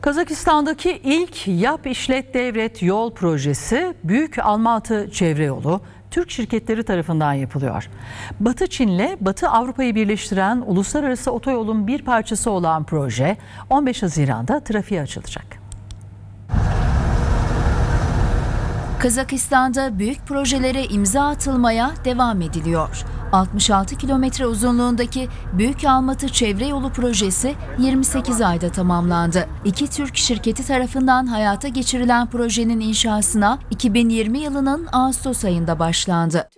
Kazakistan'daki ilk Yap İşlet Devret Yol projesi Büyük Almatı Çevre Yolu Türk şirketleri tarafından yapılıyor. Batı Çin'le Batı Avrupa'yı birleştiren uluslararası otoyolun bir parçası olan proje 15 Haziran'da trafiğe açılacak. Kazakistan'da büyük projelere imza atılmaya devam ediliyor. 66 kilometre uzunluğundaki Büyük Almatı Çevre Yolu projesi 28 ayda tamamlandı. İki Türk şirketi tarafından hayata geçirilen projenin inşasına 2020 yılının Ağustos ayında başlandı.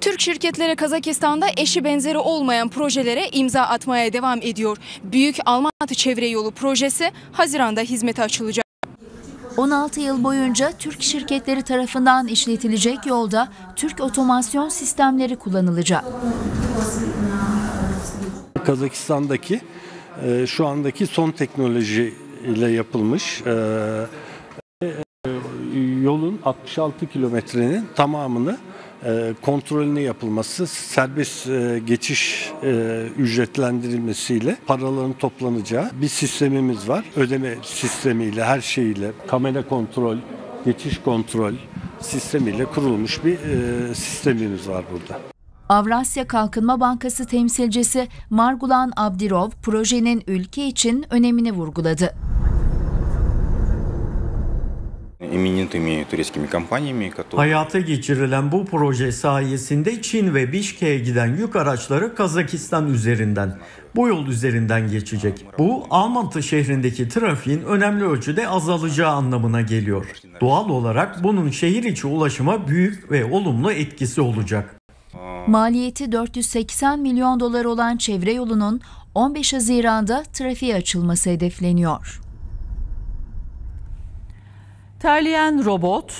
Türk şirketleri Kazakistan'da eşi benzeri olmayan projelere imza atmaya devam ediyor. Büyük Almatı Çevre Yolu projesi Haziran'da hizmete açılacak. 16 yıl boyunca Türk şirketleri tarafından işletilecek yolda Türk otomasyon sistemleri kullanılacak. Kazakistan'daki e, şu andaki son teknoloji ile yapılmış e, e, yolun 66 kilometrenin tamamını kontrolüne yapılması, serbest e, geçiş e, ücretlendirilmesiyle paraların toplanacağı bir sistemimiz var. Ödeme sistemiyle, her şeyiyle, kamera kontrol, geçiş kontrol sistemiyle kurulmuş bir e, sistemimiz var burada. Avrasya Kalkınma Bankası temsilcisi Margulan Abdirov projenin ülke için önemini vurguladı. Hayata geçirilen bu proje sayesinde Çin ve Bişkek'e giden yük araçları Kazakistan üzerinden, bu yol üzerinden geçecek. Bu Almatı şehrindeki trafiğin önemli ölçüde azalacağı anlamına geliyor. Doğal olarak bunun şehir içi ulaşıma büyük ve olumlu etkisi olacak. Maliyeti 480 milyon dolar olan çevre yolunun 15 Haziran'da trafiğe açılması hedefleniyor. Terleyen robot